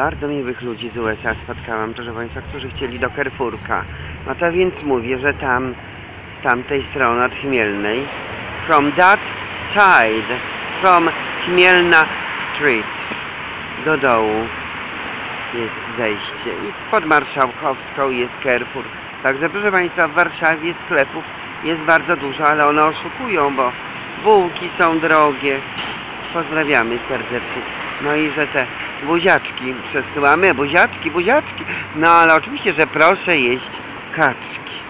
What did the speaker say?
bardzo miłych ludzi z USA spotkałam, proszę Państwa, którzy chcieli do Carrefourka. No to więc mówię, że tam, z tamtej strony od Chmielnej, from that side, from Chmielna Street, do dołu jest zejście i pod Marszałkowską jest Carrefour. Także proszę Państwa, w Warszawie sklepów jest bardzo dużo, ale one oszukują, bo bułki są drogie. Pozdrawiamy serdecznie. No i że te buziaczki przesyłamy, buziaczki, buziaczki. No ale oczywiście, że proszę jeść kaczki.